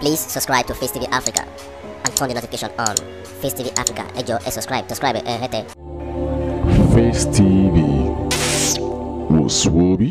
Please subscribe to Face TV Africa and turn the notification on. Face TV Africa, ẹ jọ̀ọ́ ẹ subscribe, subscribe eh, Face TV was Swoby.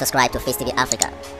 subscribe to Face TV Africa